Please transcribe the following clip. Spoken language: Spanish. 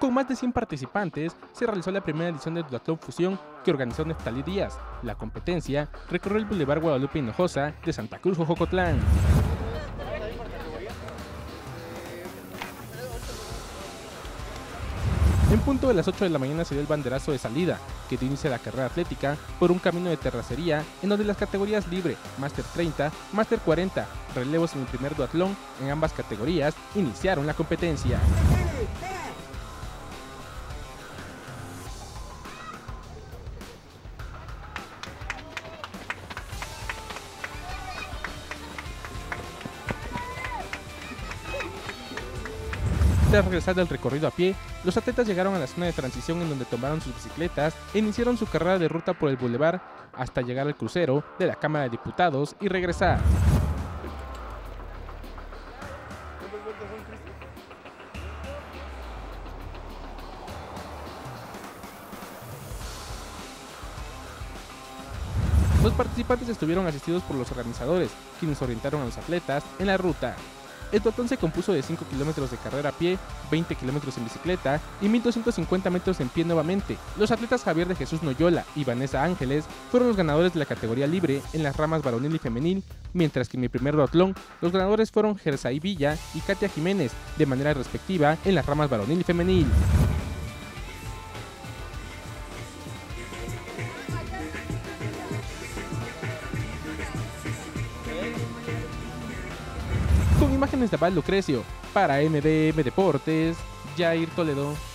Con más de 100 participantes, se realizó la primera edición del Duatlón Fusión que organizó Neftalí Díaz. La competencia recorrió el Boulevard Guadalupe Hinojosa de Santa Cruz, Jocotlán. En punto de las 8 de la mañana se dio el banderazo de salida, que dio inicio a la carrera atlética por un camino de terracería en donde las categorías libre, Master 30, Master 40, relevos en el primer duatlón en ambas categorías iniciaron la competencia. Tras regresar del recorrido a pie, los atletas llegaron a la zona de transición en donde tomaron sus bicicletas e iniciaron su carrera de ruta por el bulevar hasta llegar al crucero de la Cámara de Diputados y regresar. Los participantes estuvieron asistidos por los organizadores, quienes orientaron a los atletas en la ruta. El totón se compuso de 5 kilómetros de carrera a pie, 20 kilómetros en bicicleta y 1250 metros en pie nuevamente. Los atletas Javier de Jesús Noyola y Vanessa Ángeles fueron los ganadores de la categoría libre en las ramas varonil y femenil, mientras que en mi primer duatlón los ganadores fueron Gersay Villa y Katia Jiménez, de manera respectiva en las ramas varonil y femenil. Imágenes de Val Lucrecio para MDM Deportes, Jair Toledo.